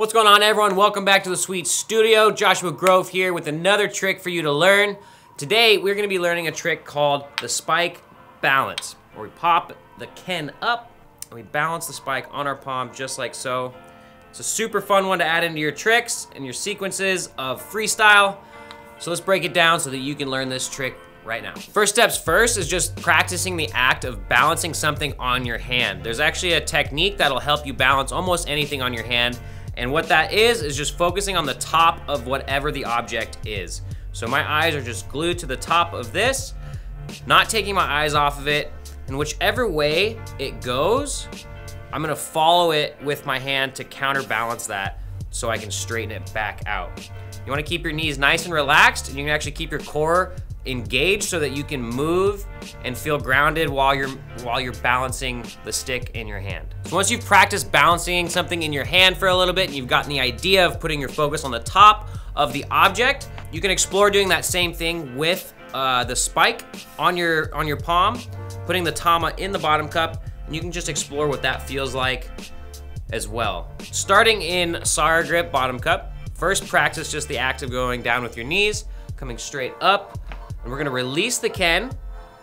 What's going on everyone? Welcome back to the Sweet Studio. Joshua Grove here with another trick for you to learn. Today we're gonna be learning a trick called the spike balance, where we pop the Ken up and we balance the spike on our palm just like so. It's a super fun one to add into your tricks and your sequences of freestyle. So let's break it down so that you can learn this trick right now. First steps first is just practicing the act of balancing something on your hand. There's actually a technique that'll help you balance almost anything on your hand. And what that is, is just focusing on the top of whatever the object is. So my eyes are just glued to the top of this, not taking my eyes off of it. And whichever way it goes, I'm gonna follow it with my hand to counterbalance that so I can straighten it back out. You wanna keep your knees nice and relaxed and you can actually keep your core engaged so that you can move and feel grounded while you're while you're balancing the stick in your hand. So once you've practiced balancing something in your hand for a little bit and you've gotten the idea of putting your focus on the top of the object, you can explore doing that same thing with uh, the spike on your on your palm, putting the tama in the bottom cup, and you can just explore what that feels like as well. Starting in Sara grip bottom cup, first practice just the act of going down with your knees, coming straight up, and we're gonna release the Ken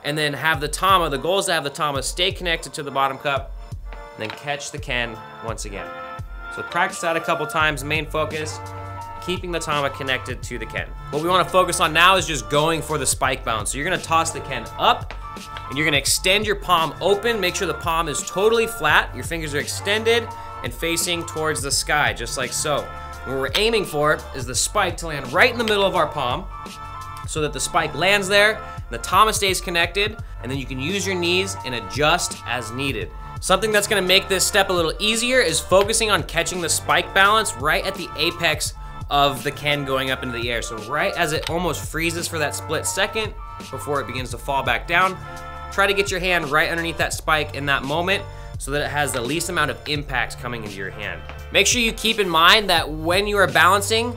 and then have the Tama, the goal is to have the Tama stay connected to the bottom cup and then catch the Ken once again. So practice that a couple times, main focus, keeping the Tama connected to the Ken. What we wanna focus on now is just going for the spike bounce. So you're gonna toss the Ken up and you're gonna extend your palm open, make sure the palm is totally flat, your fingers are extended and facing towards the sky, just like so. what we're aiming for is the spike to land right in the middle of our palm, so that the spike lands there, the Thomas stays connected, and then you Ken use your knees and adjust as needed. Something that's gonna make this step a little easier is focusing on catching the spike balance right at the apex of the can going up into the air. So right as it almost freezes for that split second before it begins to fall back down, try to get your hand right underneath that spike in that moment so that it has the least amount of impact coming into your hand. Make sure you keep in mind that when you are balancing,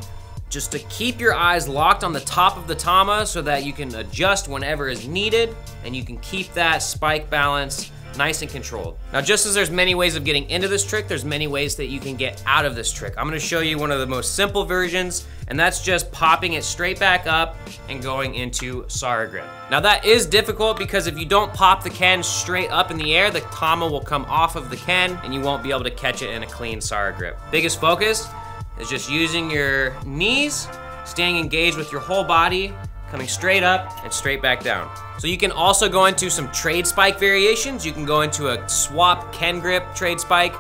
just to keep your eyes locked on the top of the Tama so that you can adjust whenever is needed and you can keep that spike balance nice and controlled. Now, just as there's many ways of getting into this trick, there's many ways that you can get out of this trick. I'm gonna show you one of the most simple versions, and that's just popping it straight back up and going into Sara grip. Now that is difficult because if you don't pop the Ken straight up in the air, the Tama will come off of the Ken and you won't be able to catch it in a clean Sara grip. Biggest focus is just using your knees, staying engaged with your whole body, coming straight up and straight back down. So you can also go into some trade spike variations. You can go into a swap Ken grip trade spike.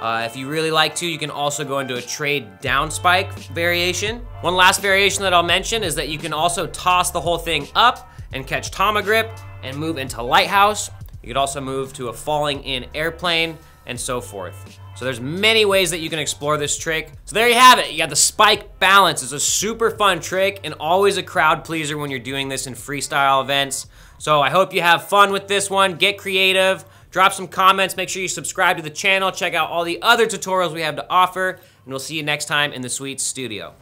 Uh, if you really like to, you can also go into a trade down spike variation. One last variation that I'll mention is that you can also toss the whole thing up and catch Tama grip and move into lighthouse. You could also move to a falling in airplane and so forth. So there's many ways that you can explore this trick. So there you have it. You got the spike balance. It's a super fun trick and always a crowd pleaser when you're doing this in freestyle events. So I hope you have fun with this one. Get creative. Drop some comments. Make sure you subscribe to the channel. Check out all the other tutorials we have to offer. And we'll see you next time in the Sweet Studio.